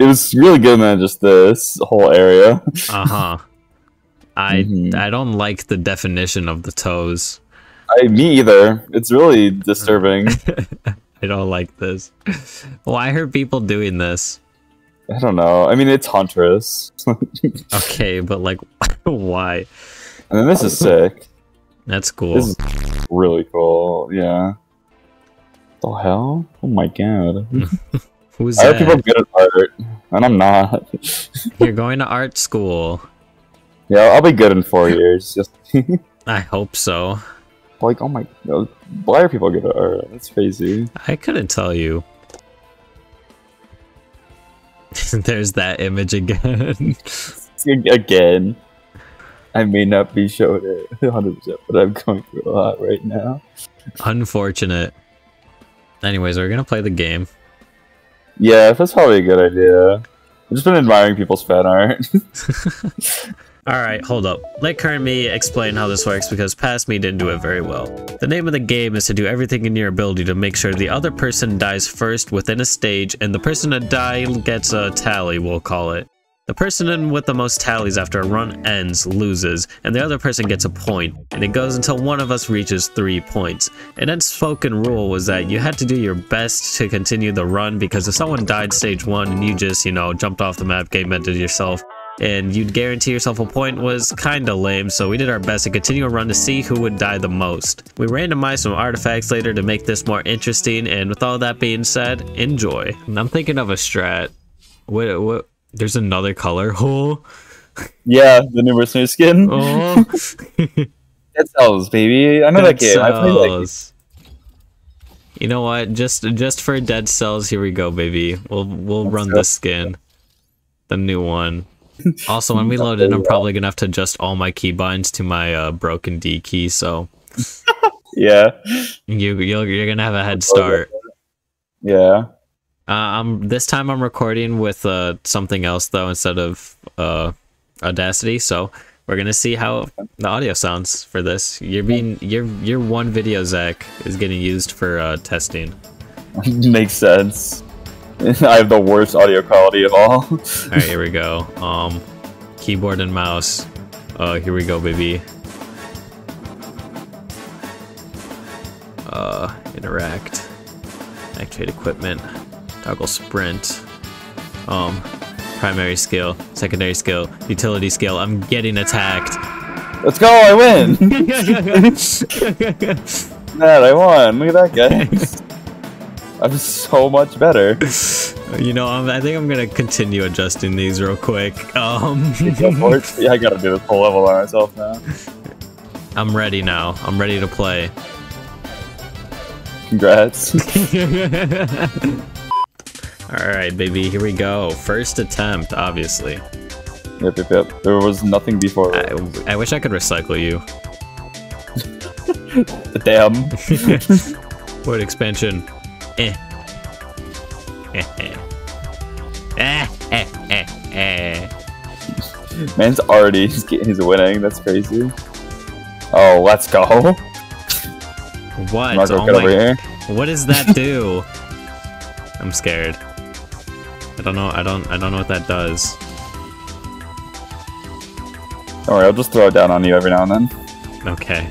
it was really good man. just this whole area. Uh huh. I Mhm. I don't like the definition of the toes. I me either. It's really disturbing. I don't like this. Why are people doing this. I don't know. I mean, it's Huntress. Okay, but like, why? and then this is sick. That's cool. This is really cool. Yeah. The hell? Oh my god. Who's I heard people that? good at art, and I'm not. You're going to art school. yeah, I'll be good in four years. Just I hope so. like, oh my, God. why are people good at art? That's crazy. I couldn't tell you. There's that image again. Again, I may not be showing it 100%, but I'm going through a lot right now. Unfortunate. Anyways, we're gonna play the game. Yeah, that's probably a good idea. I've just been admiring people's fan art. Alright, hold up. Let current me explain how this works because past me didn't do it very well. The name of the game is to do everything in your ability to make sure the other person dies first within a stage, and the person to die gets a tally, we'll call it. The person with the most tallies after a run ends loses, and the other person gets a point, and it goes until one of us reaches 3 points. An unspoken rule was that you had to do your best to continue the run because if someone died stage 1 and you just, you know, jumped off the map, game ended yourself, and you'd guarantee yourself a point was kinda lame, so we did our best to continue a run to see who would die the most. We randomized some artifacts later to make this more interesting, and with all that being said, enjoy. And I'm thinking of a strat. What, what, there's another color. Oh, yeah, the new mercenary skin. oh. Dead Cells, baby. I know that game. I played that game. Cells. You know what? Just just for dead cells, here we go, baby. We'll we'll Let's run go. the skin, the new one. Also, when we load in, I'm probably gonna have to adjust all my keybinds to my uh, broken D key, so Yeah. you you're, you're gonna have a head start. Yeah. Uh, I'm this time I'm recording with uh, something else though instead of uh, Audacity, so we're gonna see how the audio sounds for this. You're being your your one video Zach is getting used for uh, testing. Makes sense. I have the worst audio quality of all. All right, here we go. Um, keyboard and mouse. Uh, here we go, baby. Uh, interact. Activate equipment. Toggle sprint. Um, primary skill, secondary skill, utility skill. I'm getting attacked. Let's go! I win. Matt, I won. Look at that guy. I'm so much better. you know, I'm, I think I'm gonna continue adjusting these real quick. Um, yeah, I gotta do this whole level by myself now. I'm ready now. I'm ready to play. Congrats. All right, baby, here we go. First attempt, obviously. yep, yep, yep. There was nothing before. I, I wish I could recycle you. Damn. Word expansion. Eh. Eh, eh. Eh, eh, eh, eh. Man's already he's, getting, he's winning. That's crazy. Oh, let's go. What? Marco, Oh my, here. what does that do? I'm scared. I don't know. I don't. I don't know what that does. Don't worry, I'll just throw it down on you every now and then. Okay.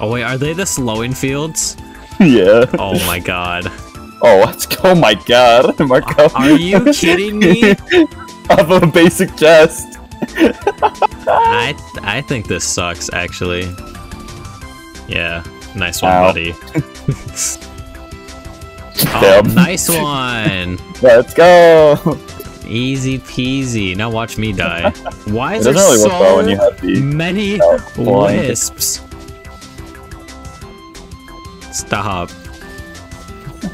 Oh wait, are they the slowing fields? yeah. Oh my god. Oh, let's go. Oh my god. Marco. Are you kidding me? Off of a basic chest. I I think this sucks actually. Yeah, nice one, Ow. buddy. Oh, nice one. Let's go. Easy peasy. Now watch me die. Why is there really well so you have the. many Oh, wisps? Stop.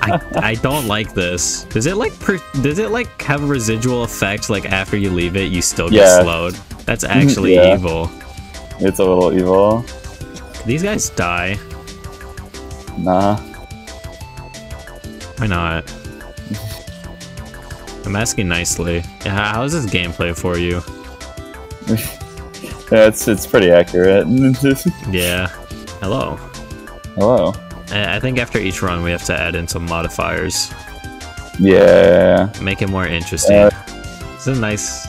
I, I don't like this. Does it like per, does it like have a residual effect like after you leave it you still get Yeah. slowed? That's actually Yeah. evil. It's a little evil. These guys die. Nah. Why not? I'm asking nicely. Yeah, How how is this gameplay for you? Yeah, it's it's pretty accurate. Yeah. Hello. Hello. I I think after each run we have to add in some modifiers. Yeah. Make it more interesting. Uh, it's a nice,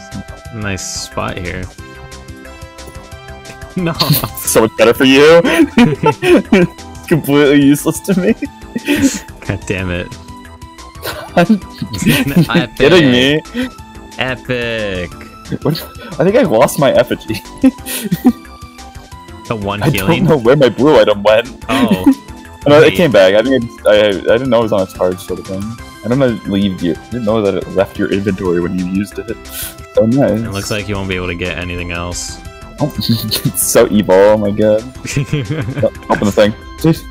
nice spot here. No. So much better for you. completely useless to me. God damn it. Are kidding me? Epic. What? I think I lost my effigy. The one I healing. I don't know where my blue item went. Oh, no, it came back. I think it, I, I didn't know it was on a charge sort of thing. I don't know. Leave you. I didn't know that it left your inventory when you used it. So nice. it looks like you won't be able to get anything else. Oh, it's so evil. Oh my god. Open the thing. Jeez.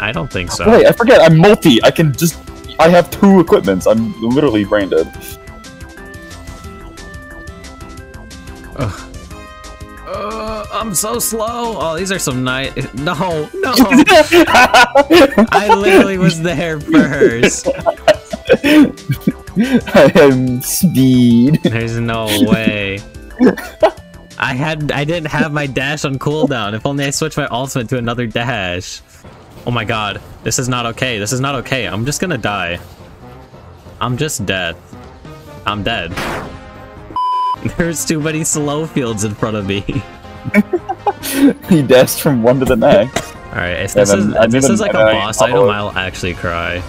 I don't think so. Wait, I forget. I'm multi. I can just. I have two equipments. I'm literally brain dead. Ugh. Uh, I'm so slow. Oh, these are some nice. No, no. I literally was there first. I am speed. There's no way. I had I didn't have my dash on cooldown. If only I switched my ultimate to another dash. Oh my god. This is not okay. This is not okay. I'm just gonna die. I'm just dead. I'm dead. There's too many slow fields in front of me. he dashed from one to the next. Alright, if Yeah, this is if this is like a boss I'll- item, I'll actually cry.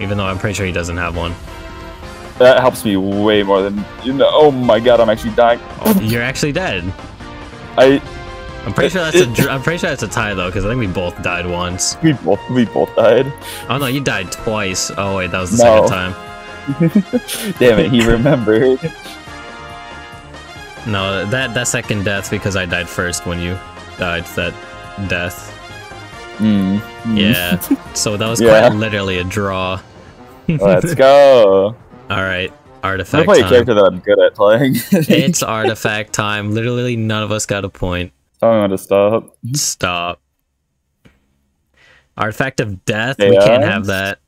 Even though I'm pretty sure he doesn't have one. That helps me way more than you know. Oh my god, I'm actually dying. Oh, you're actually dead. I I'm pretty sure that's a I'm pretty sure that's a tie though, because I think we both died once. we both we both died. Oh no, you died twice. Oh wait, that was the No. second time. Damn it, he remembered. No, that that second death because I died first when you died that death. Mm. Yeah. so that was Yeah. quite literally a draw. Let's go. All right, artifact. I'm artifact play a character that I'm good at playing. It's artifact time. Literally, none of us got a point. Tell me when to stop. Stop. Artifact of death. We can't have that.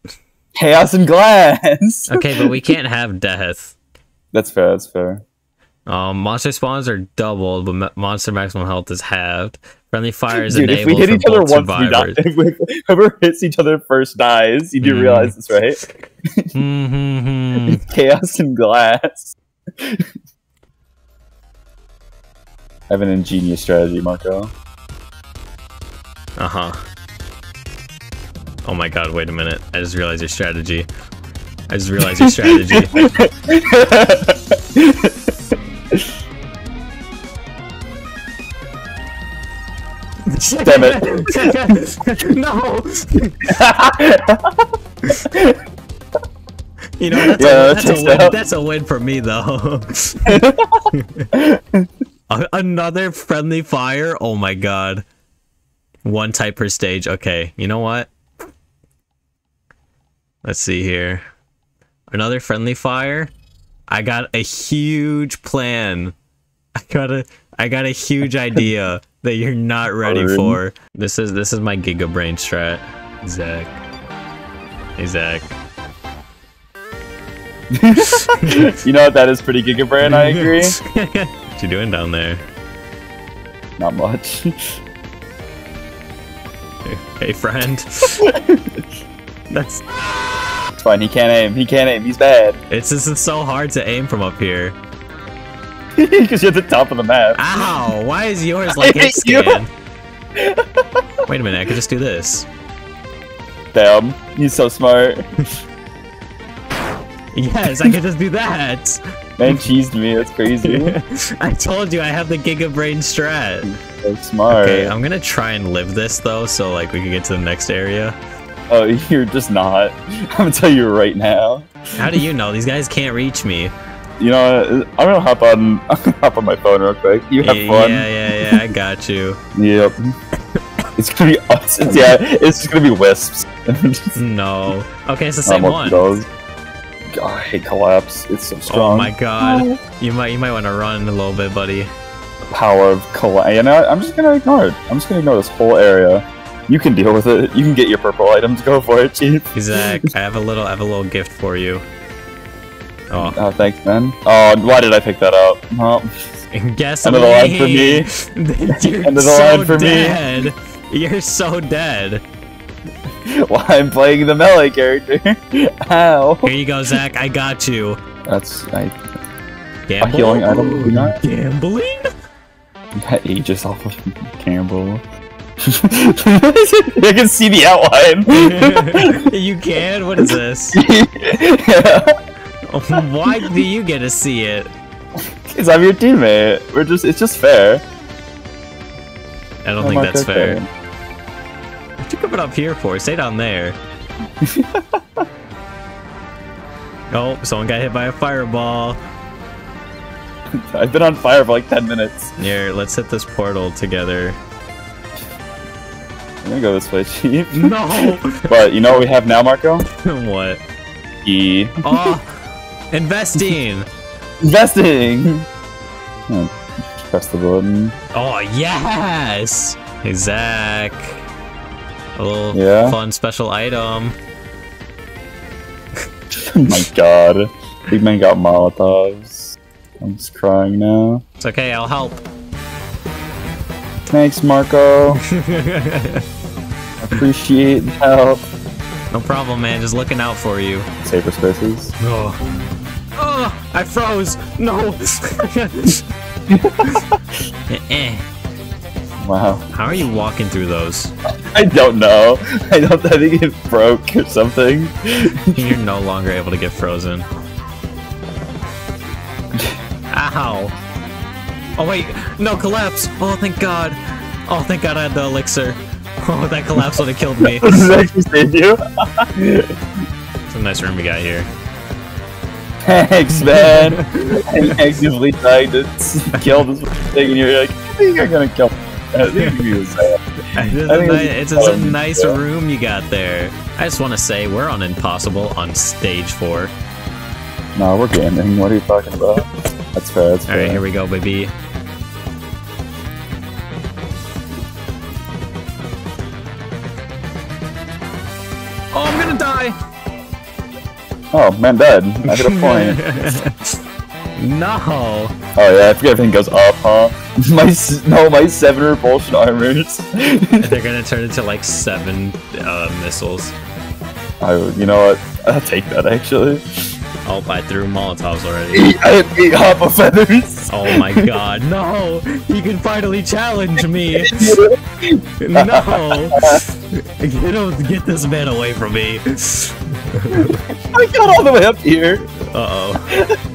Chaos and glass. Okay, but we can't have death. That's fair. That's fair. Um, monster spawns are doubled, but mo- monster maximum health is halved. Friendly fire is Dude, if we hit each other once, we die. Whoever hits each other first dies. You do Mm. realize this, right? Mm-hmm. Chaos and glass. I have an ingenious strategy, Marco. Uh huh. Oh my god, wait a minute. I just realized your strategy. I just realized your strategy. Damn it. no! You know, that's, Yeah, a, that's, a win, that's a win for me, though. Another friendly fire? Oh my god. One type per stage. Okay, you know what? Let's see here. Another friendly fire? I got a huge plan. I got a I got a huge idea that you're not ready for. This is this is my Giga Brain strat. Zach. Hey Zach. you know what? That is pretty gigabrain. I agree. What you doing down there? Not much. Hey friend. That's It's fine. He can't aim. He can't aim. He's bad. it's just it's so hard to aim from up here. Because you're at the top of the map. Ow! Why is yours like you. scan? Wait a minute, I could just do this. Damn. He's so smart. Yes, I could just do that. Man cheesed me. That's crazy. I told you I have the Giga Brain strat. so smart. Okay, I'm gonna try and live this though, so like we can get to the next area. Oh, you're just not. I'm gonna tell you right now. How do you know? These guys can't reach me. You know? I'm gonna hop on. I'm gonna hop on my phone real quick. You have yeah, fun. yeah, yeah, yeah, I got you. Yep. It's gonna be us. It's, yeah, it's just gonna be wisps. No. Okay, it's the same one. mosquitoes. God, I hate collapse. It's so oh strong. Oh my god. You might you might want to run a little bit, buddy. The power of collapse. You know. I'm just gonna ignore it. I'm just gonna ignore this whole area. You can deal with it. You can get your purple items. Go for it, chief. Zach, I have a little I have a little gift for you. Oh, Oh, thanks, man. Oh, why did I pick that up? Well, guess End of the line for me. End of the so line for me. dead. You're so dead. while I'm playing the melee character. Ow. Here you go, Zach. I got you. That's I, a Gamble? healing item. do not- Gambling? That ages off of Campbell. I can see the outline. you can? What is this? Why do you get to see it? Because I'm your teammate. We're just it's just fair. I don't think that's fair. What you coming up here for? Stay down there. oh, someone got hit by a fireball. I've been on fire for like 10 minutes. Here, let's hit this portal together. I'm gonna go this way, Chief. No! But you know what we have now, Marco? what? E. Oh! Investing! Investing! Hmm, Press the button. Oh, yes! Hey, Zach. A little Yeah? fun special item. Oh my god. Big man got Molotovs. I'm just crying now. It's okay, I'll help. Thanks, Marco. Appreciate the help. No problem, man. Just looking out for you. Saber spaces. Oh. Oh, I froze. No. Eh. Wow. How are you walking through those? I don't know. I don't. I think it broke or something. You're no longer able to get frozen. Ow. Oh wait, no collapse. Oh thank God. Oh thank God I had the elixir. Oh that collapse would have killed me. Does actually you? It's a nice room we got here. Thanks, man. I'm actively trying to kill this thing, and you're like, I think I'm gonna kill. I think you was sad. It's a, I think ni- we- it's a um, nice yeah. room you got there. I just want to say we're on Impossible on stage four. No, we're gaming. What are you talking about? That's fair. That's All fair. right, here we go, baby. Oh, I'm gonna die. Oh, man, dead. I get a point. no. Oh yeah, I forget everything goes up, huh? My no, my seven repulsion armors. They're gonna turn into like seven uh, missiles. I, you know what? I'll take that actually. Oh, I threw Molotovs already. I have eight Hopoo feathers. Oh my god, no! You can finally challenge me! No! Get, him- get this man away from me! I got all the way up here. Uh oh.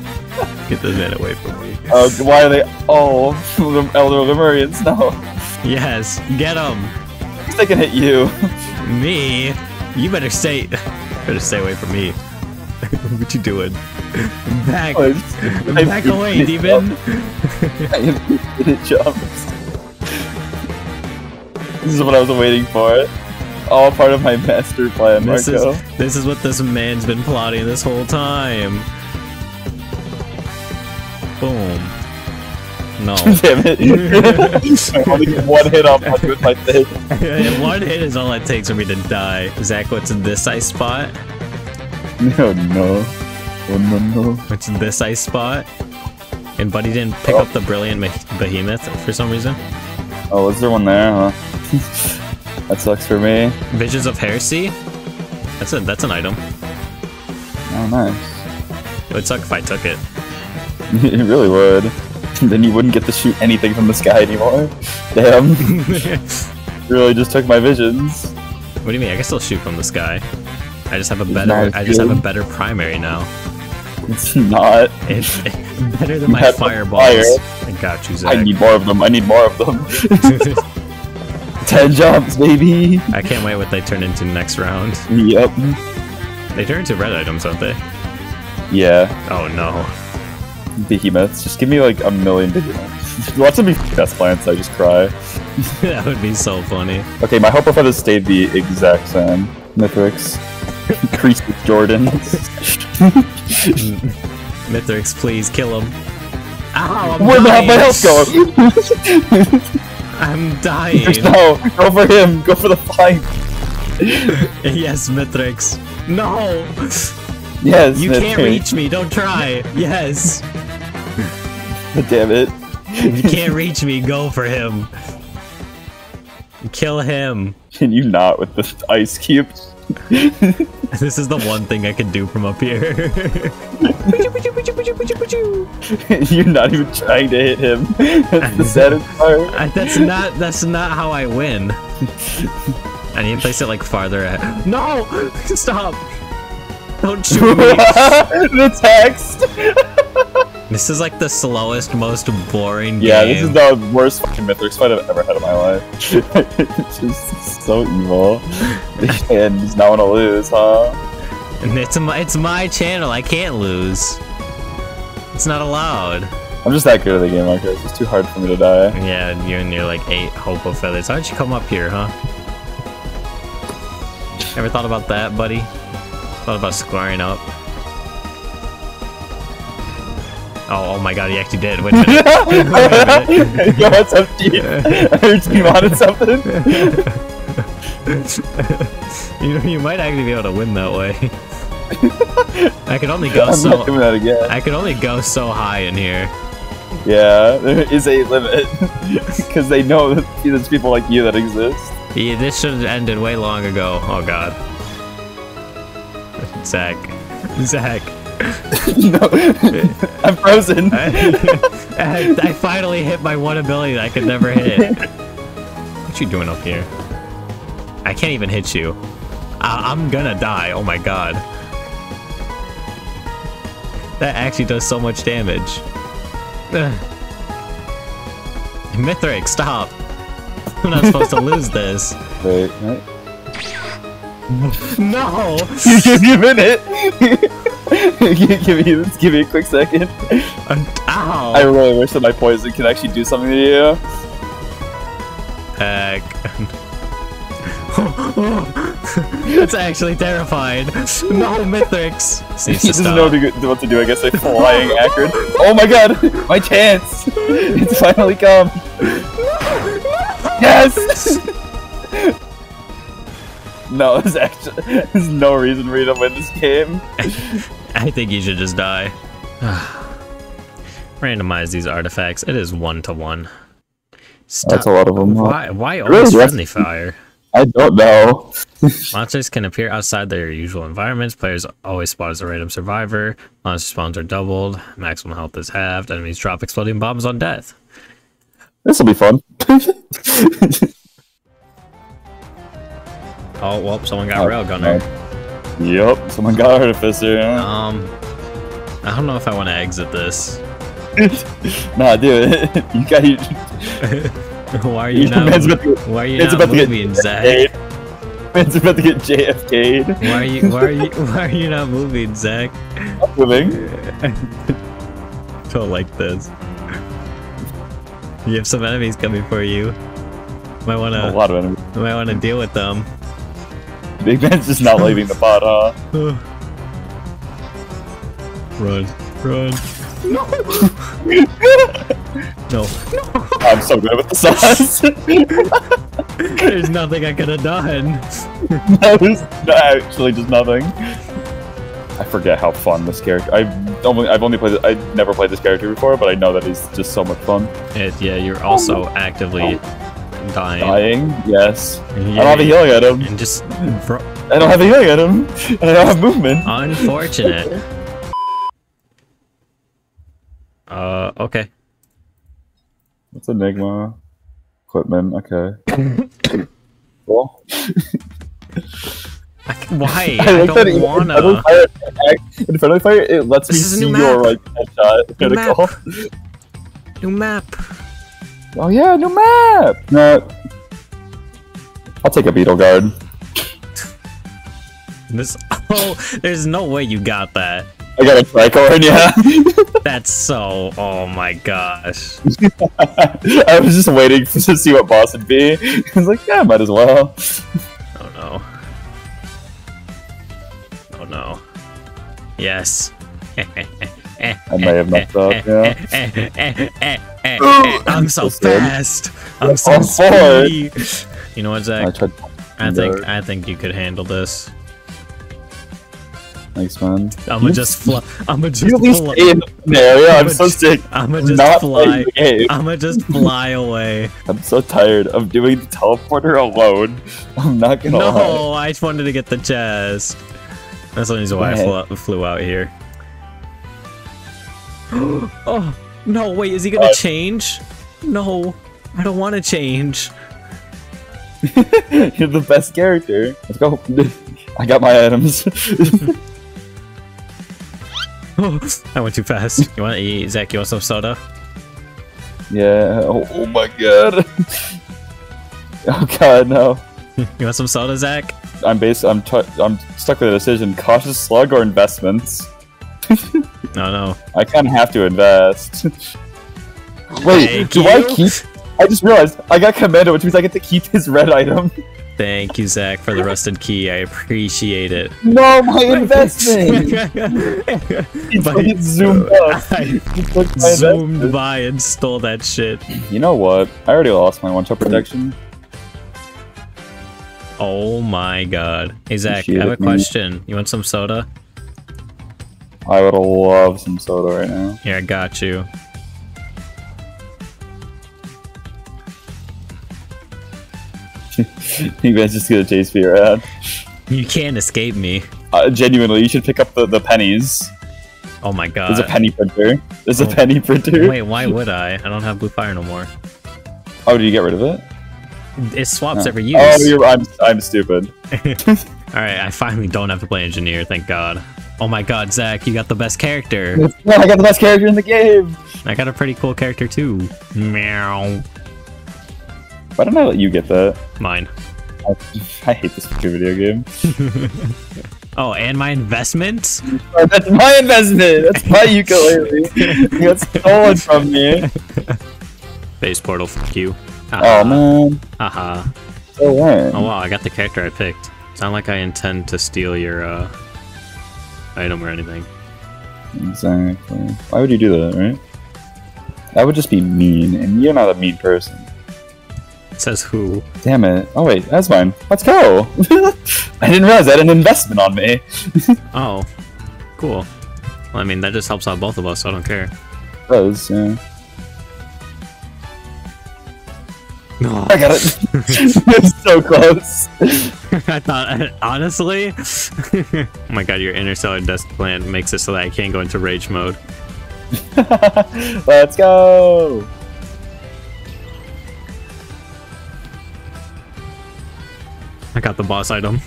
Get this man away from me. Oh, why are they? The Elder Lemurians. No, Yes, get them. they can hit you. Me? You better stay. Better stay away from me. what you doing? Back! Oh, Back away, demon! I have infinite jumps. This is what I was waiting for. All part of my master plan, This Marco. is this is what this man's been plotting this whole time. No. Damn it! I only get one hit on one with my thing. One hit is all it takes for me to die. Zach, what's in this ice spot? No, no, oh no, no. What's in this ice spot? And Buddy didn't pick Oh. up the brilliant behemoth for some reason. Oh, is there one there? Huh? that sucks for me. Visions of Heresy? That's a that's an item. Oh, nice. It would suck if I took it. it really would. then you wouldn't get to shoot anything from the sky anymore. Damn. really just took my visions. What do you mean? I can still shoot from the sky. I just have a It's better. I just have a better primary now. It's not. It's better than my fireballs. fire. I got you, I need more of them. I need more of them. Ten jumps, baby. I can't wait what they turn into next round. Yep. They turn into red items, don't they? Yeah. Oh no. Behemoths. Just give me like a million behemoths. Lots of be best plants. I just cry. that would be so funny. Okay, my Hopoo feathers stayed the exact same. Mithrix. Crease with Jordans. Mithrix, please kill him. Ow, I'm Where the hell my health going? I'm dying. no, go for him. Go for the fight. yes, Mithrix. No! Yes. You can't reach me, don't try. Yes. Damn it. You can't reach me, go for him. Kill him. Can you not with the ice cube? This is the one thing I can do from up here. You're not even trying to hit him. That's the saddest part. That's not that's not how I win. I need to place it like farther ahead. No! Stop! Don't shoot me. the text. This is like the slowest, most boring Yeah, this is the worst fucking Mithrix fight I've ever had in my life. it's just so evil. And just not want to lose, huh? And it's my it's my channel. I can't lose. It's not allowed. I'm just that good at the game, Marcus. It's just too hard for me to die. Yeah, you and your like eight Hopoo feathers. Why don't you come up here, huh? Ever thought about that, buddy? Thought about squaring up? Oh, oh my god, he actually did. Wait a minute. Yo, what's up, dude? I heard you wanted something. you, you might actually be able to win that way. I can only go I'm not doing that again. I can only go so high in here. Yeah, there is a limit. Because they know that there's people like you that exist. Yeah, this should have ended way long ago. Oh god. Zach. Zach. no, I'm frozen. I, I finally hit my one ability that I could never hit. What you doing up here? I can't even hit you. I, I'm gonna die. Oh my god. That actually does so much damage. Ugh. Mithrix, stop. I'm not supposed to lose this. Wait, wait. No! You give me a minute. give, me, give me a quick second. Ow! I really wish that my poison could actually do something to you. Heck. That's actually terrifying. No, Mithrix. Cease He doesn't know what to- do. I guess a flying acrid. Oh my god, my chance! It's finally come. Yes. no, there's actually there's no reason for me to win this game. I think you should just die. Randomize these artifacts. It is one to one. Stop. a lot of them. Why? Why always That's- friendly fire? I don't know. Monsters can appear outside their usual environments. Players always spawn as a random survivor. Monster spawns are doubled. Maximum health is halved. Enemies drop exploding bombs on death. This will be fun. Oh well, someone got railgunner. Yep, someone got artificer. huh? Um, I don't know if I want to exit this. nah, dude, you got you. Why are you not? man's about to get, Why are you not about to get moving, Zach? Man's about to get JFK'd. Why are you? Why are you? Why are you not moving, Zach? I'm moving. Don't like this. You have some enemies coming for you. Might wanna, A lot of enemies. might wanna deal with them. Big Man's just not leaving the pot, huh? Run, run. No, No. I'm so good with the sauce. there's nothing I could have done. that was actually just nothing. I forget how fun this character. I've only I've only played. I've never played this character before, but I know that he's just so much fun. It, yeah, you're also actively oh. Dying. Dying, yes. Yeah, I don't have a healing item. And just I don't have a healing item. I don't have movement. unfortunate. Uh, okay. What's Enigma? Equipment. Okay. Cool. I, why? I I, don't in wanna. Friendly Fire, in friendly fire, it lets This me see your map. like headshot New critical. New map. Oh yeah, new map. No. I'll take a beetle guard. This. Oh, there's no way you got that. I got a tricorn, yeah. That's so. Oh my gosh. I was just waiting to see what boss would be. I was like, yeah, might as well. Oh no. Oh no. Yes. I may have messed up, yeah. I'm so fast. I'm so speedy. You know what, Zach? I think I think you could handle this. Thanks, man. I'ma just fly. I'ma just You fly. stay in the scenario. I'm so sick. I'ma just not fly. I'ma just fly away. I'm so tired of doing the teleporter alone. I'm not gonna lie. I just wanted to get the chest. That's the reason why I flew out here. oh no! Wait, is he gonna Uh, change? No, I don't want to change. You're the best character. Let's go. I got my items. oh, I went too fast. You want to eat, Zach? You want some soda? yeah. Oh, oh my god. oh god, no. You want some soda, Zach? I'm based. I'm. T- I'm stuck with a decision: cautious slug or investments. No, no. I kind of have to invest. Wait, Thank do I keep? I just realized I got commando, which means I get to keep his red item. Thank you, Zach, for the rusted key. I appreciate it. No, my investment. He's But- like zoomed up. I He zoomed investment. by and stole that shit. You know what? I already lost my one-shot protection. Oh my god. Hey Zach, I have a it, man. question. You want some soda? I would love some soda right now. Yeah, I got you. you guys just gonna chase me around. You can't escape me. Uh, genuinely, you should pick up the, the pennies. Oh my god. There's a penny printer. There's a Oh. penny printer. Wait, why would I? I don't have blue fire no more. Oh, did you get rid of it? It swaps Oh. every use. Oh, you're, I'm, I'm stupid. Alright, I finally don't have to play engineer, thank god. Oh my god, Zach, you got the best character. I got the best character in the game. I got a pretty cool character too. Meow. Why didn't I let you get that? Mine. I, I hate this video game. Oh, and my investment? Oh, that's my investment. That's my ukulele. you got stolen from me. Base portal, fuck you. Oh man. Haha. So lame. Oh wow, I got the character I picked. It's not like I intend to steal your uh, item or anything. Exactly. Why would you do that, right? That would just be mean, and you're not a mean person. It says who? Damn it. Oh wait, that's mine. Let's go. I didn't realize I had an investment on me. Oh, cool. Well, I mean, that just helps out both of us, so I don't care. Does, yeah. No. I got it. it's so close. I thought, honestly, oh my god, your interstellar desk plant makes it so that I can't go into rage mode. Let's go. I got the boss item.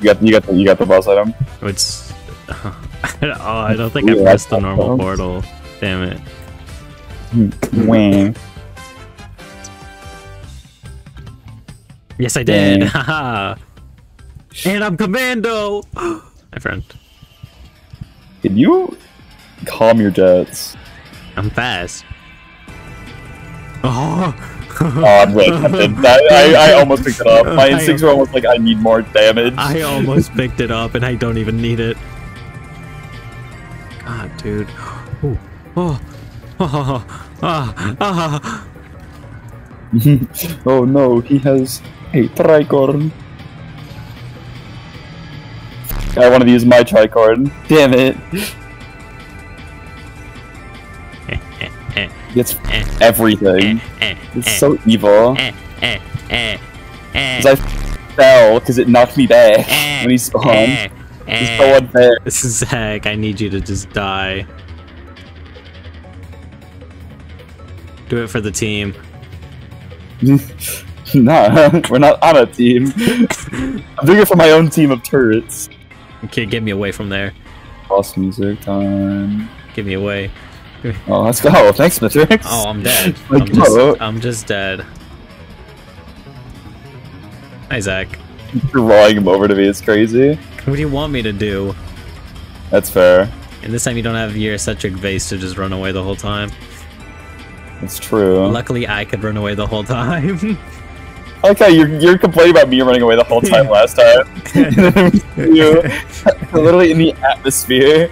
You got you got the you got the boss item. It's. oh, I don't think I Ooh, pressed the that's normal awesome. portal. Damn it. Hmm, wah. Yes, I did. Haha. and I'm commando. my friend, Can you calm your jets? I'm fast. Oh. Oh, I'm really tempted. I, I, I almost picked it up. My instincts were almost like I need more damage. I almost picked it up and I don't even need it. God, dude. Ooh. Oh. Oh. Ah. Ah. oh no, he has a tricorn. I wanted to use my tricorn. Damn it. It's everything. It's so evil. eh, eh, eh, eh, 'Cause I fell because it knocked me back when he spawned. It's so unfair. Zach, I need you to just die. Do it for the team. nah, we're not on a team. I'm doing it for my own team of turrets. Okay, get me away from there. Boss music time. Get me away. Oh, let's go. Thanks, Mithrix. Oh, I'm dead. I'm just. I'm just dead. Hi, Zach. You're rolling him over to me. It's crazy. What do you want me to do? That's fair. And this time you don't have your eccentric vase to just run away the whole time. It's true. Luckily, I could run away the whole time. I like how you're, you're complaining about me running away the whole time last time. you literally in the atmosphere.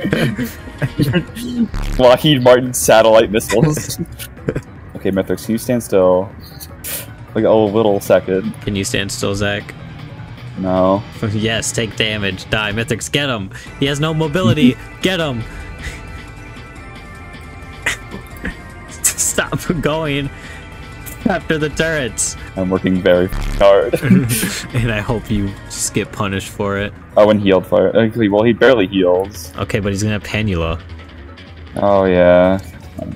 Lockheed Martin satellite missiles. okay, Mithrix, can you stand still? Like a little second. Can you stand still, Zach? No. yes, take damage. Die, Mithrix, get him. He has no mobility. get him. Stop going after the turrets. I'm working very hard. and I hope you just get punished for it. oh, and healed fire. Actually, well, he barely heals. Okay, but he's gonna have Planula. Oh, yeah.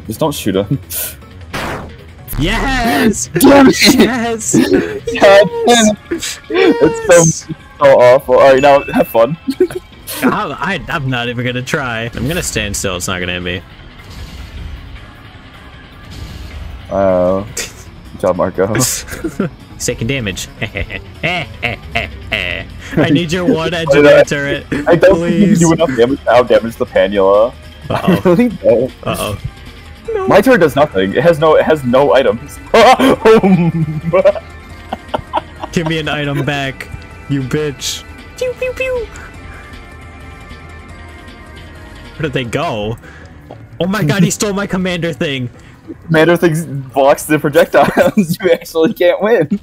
Just don't shoot him. Yes! Damn it! yes! God damn it. It's so, so awful. Alright, now have fun. I'm, I, I'm not even gonna try. I'm gonna stand still. It's not gonna hit me. Wow. Good job, Marco. He's taking damage. I need your one engineer turret. I don't think you Please. do enough damage to outdamage the Planula. Uh-oh. really don't. Uh-oh. My turret does nothing. It has no it has no items. Give me an item back, you bitch. Pew pew pew. Where did they go? Oh my god, he stole my commander thing. Commander thinks blocks the projectiles. you actually can't win.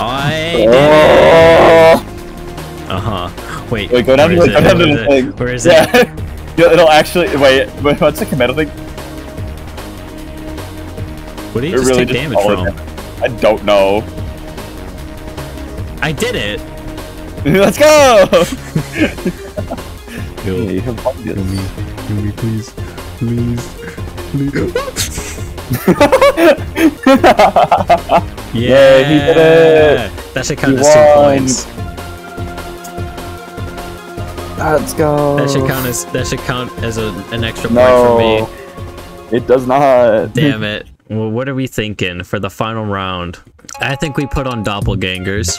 I. Oh. Uh-huh. Wait, Wait, go down where to is it? down to Where is it? Where is yeah. Yeah, It'll actually wait. wait, What's the commander thing? What do you It just really take just damage from? him. I don't know. I did it. Let's go. Kill, Yeah, you have fun with kill me, kill me, please, please, please. Yeah, he did it. That should count He as two points. Let's go. That should count as that should count as a, an extra point for me. it does not. Damn it. Well, what are we thinking for the final round? I think we put on doppelgangers.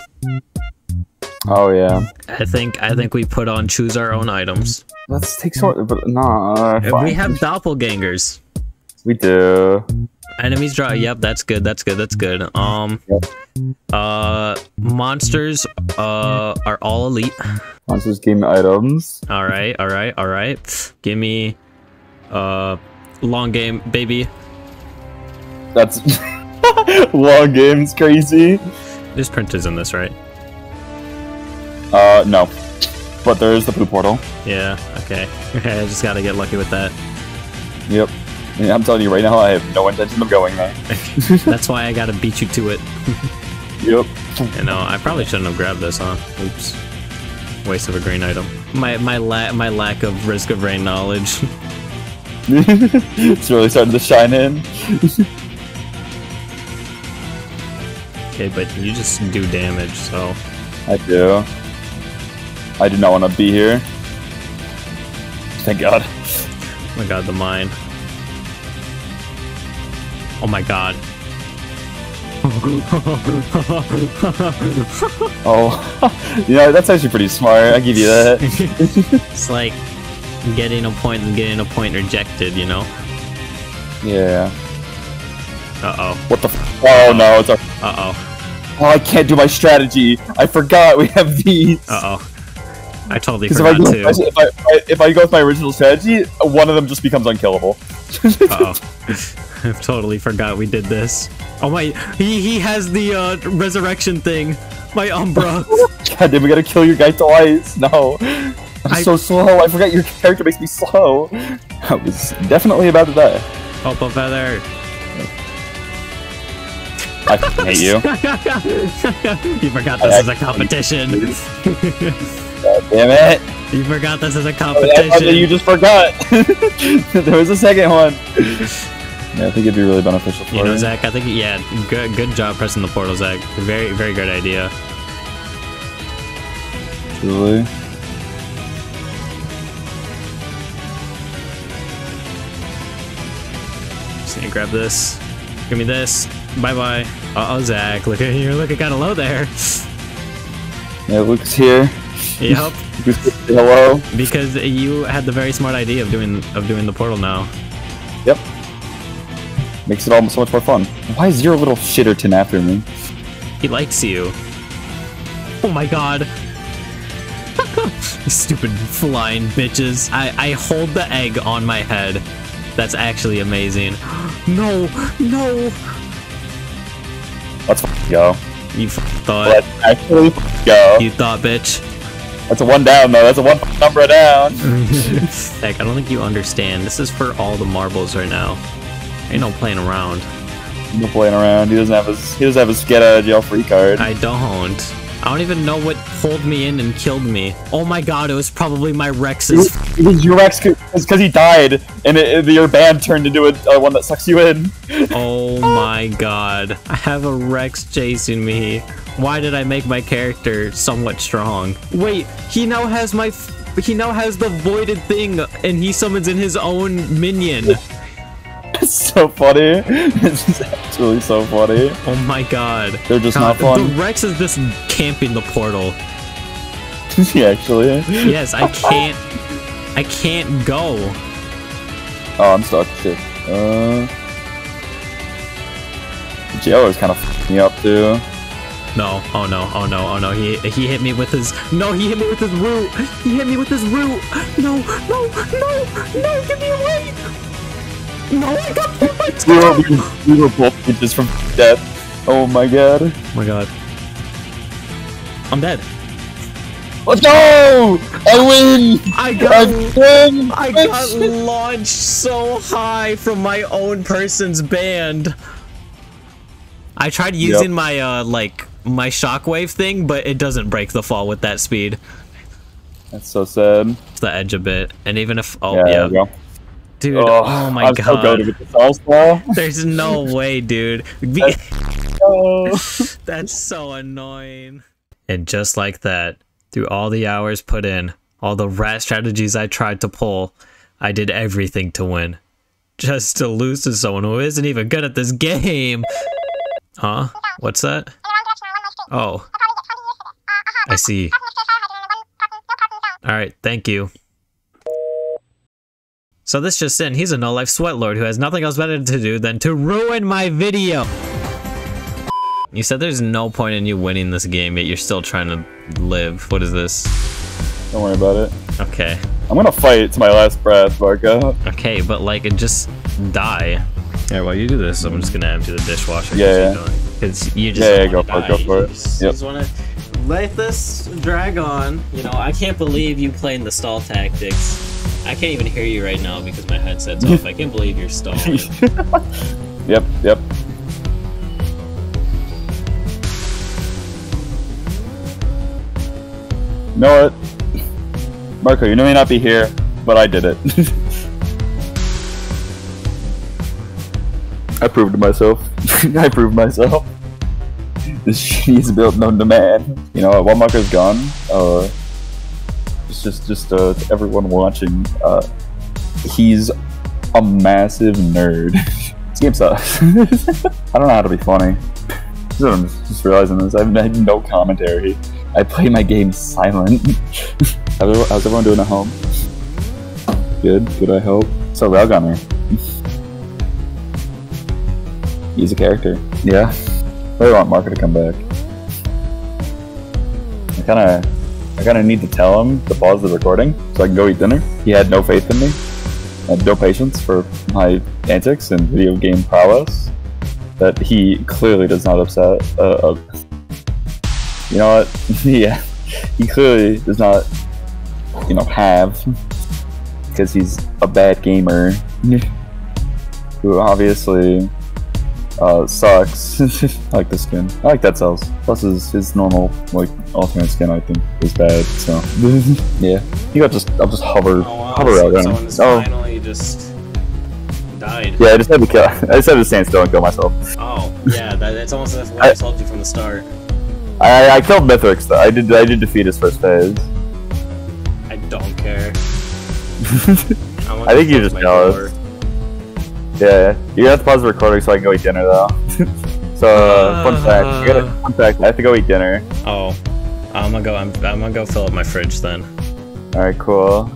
Oh yeah. I think I think we put on choose our own items. Let's take sort. But nah. Fine. We have doppelgangers. We do. Enemies draw. Yep, that's good. That's good. That's good. Um, Yep. uh, monsters uh are all elite. Monsters game items. All right, all right, all right. Give me uh long game, baby. That's long games crazy. There's printers in this, right? Uh no. But there is the poo portal. Yeah. Okay. Okay. I just gotta get lucky with that. Yep. I'm telling you right now, I have no intention of going there. That's why I gotta beat you to it. Yep. You know, I probably shouldn't have grabbed this, huh? Oops. Waste of a green item. My my la my lack of risk of rain knowledge. it's really starting to shine in. Okay, but you just do damage, so I do. I do not want to be here. Thank God. oh my god, the mine. Oh my god. Oh, yeah, that's actually pretty smart. I give you that. it's like getting a point and getting a point rejected, you know? Yeah. Uh oh. What the? F- oh no, it's our. Uh oh. Oh, I can't do my strategy. I forgot we have these. Uh oh. I totally Because if I, go, too. if, I, if, I, if I go with my original strategy, one of them just becomes unkillable. Uh oh. I've totally forgot we did this. Oh my, he, he has the uh, resurrection thing. My Umbra. God damn, we gotta kill your guy twice. No. I'm I- so slow. I forgot your character makes me slow. I was definitely about to die. A feather. I fucking hate you. you forgot this is a competition. God damn it. You forgot this is a oh, competition. that you just forgot. there was a second one. Yeah, I think it'd be really beneficial for You know, you. Zach, I think, yeah, good, good job pressing the portal, Zach. Very, very good idea. Truly. Just gonna grab this. Give me this. Bye bye bye. Uh oh, Zach. Look at you're looking kind of low there. Yeah, Luke's here. Yep. Hello. because you had the very smart idea of doing of doing the portal now. Yep. Makes it all so much more fun. Why is your little shitterton after me? He likes you. Oh my god. stupid flying bitches. I, I hold the egg on my head. That's actually amazing. No, no. Let's go. You thought. Let's actually go. You thought, bitch. That's a one down though. That's a one number down. Heck, I don't think you understand. This is for all the marbles right now. Ain't no playing around. No playing around. He doesn't have his. He doesn't have his get out of jail free card. I don't. I don't even know what pulled me in and killed me. Oh my god, it was probably my Rex's. It was your ex because he died, and it, it- your band turned into a, uh, one that sucks you in. Oh my god. I have a Rex chasing me. Why did I make my character somewhat strong? Wait, he now has my. F- he now has the voided thing, and he summons in his own minion. It's so funny. It's actually so funny. Oh my god. They're just God, not fun. The Rex is just camping the portal. Is he actually. Yes, I can't. I can't go. Oh, I'm stuck. Shit. Uh. Jailer's kind of f***ing me up too. No, oh no, oh no, oh no, he he hit me with his no, he hit me with his root. He hit me with his root. No, no, no, no, get me away. No, I got pulled by We were, we were, we were both from death. Oh my god. Oh my god. I'm dead. Let's go! I win! I I got win! I got launched so high from my own person's band. I tried using my uh like my shockwave thing, but it doesn't break the fall with that speed. That's so sad. It's the edge a bit, and even if oh Yeah, yeah, there. Dude, Oh, oh my I'm so god, goated with the there's no way, dude. Oh. That's so annoying. And just like that, through all the hours put in, all the rat strategies I tried to pull, I did everything to win. Just to lose to someone who isn't even good at this game. Huh? What's that? Oh. I see. Alright, thank you. So this just in, he's a no-life sweat lord who has nothing else better to do than to ruin my video. You said there's no point in you winning this game, yet you're still trying to live. What is this? Don't worry about it. Okay. I'm gonna fight to my last breath, Barca. Okay, but like, just die. Alright, while you do this, I'm just gonna empty the dishwasher. Yeah, yeah. Because you just Yeah, yeah, go wanna for it, go for it. just, Yep. Just wanna let this drag on. You know, I can't believe you playing the stall tactics. I can't even hear you right now because my headset's off. I can't believe you're stalling. Yep, yep. You know what? Marco, you may not be here, but I did it. I proved to myself. I proved myself. This cheese built known to man. You know Marco's gone, uh, it's just just uh, to everyone watching. Uh, he's a massive nerd. this game sucks. I don't know how to be funny. I'm just realizing this. I've had no commentary. I play my game silent. how's, how's everyone doing at home? Good. Good. I hope. So Railgunner. He's a character. Yeah. I really want Marco to come back. I kind of, I kind of need to tell him to pause the recording so I can go eat dinner. He had no faith in me, no patience for my antics and video game prowess. That he clearly does not upset. Uh, uh, you know what? yeah, he clearly does not, you know, have because he's a bad gamer who obviously uh, sucks. I like the skin. I like that cells. Plus his, his normal like alternate skin I think is bad. So yeah, you got just I'll just hover hover out on him. Oh finally just died. yeah, I just had to kill. I just had to stand still and kill myself. Oh, yeah, that, that's almost as what I- I told you from the start. I, I killed Mithrix though. I did I did defeat his first phase. I don't care. I think you're just jealous. Yeah, you have to pause the recording so I can go eat dinner though. so uh, fun fact, I gotta, fun fact, I have to go eat dinner. Oh, I'm gonna go. I'm, I'm gonna go fill up my fridge then. All right, cool.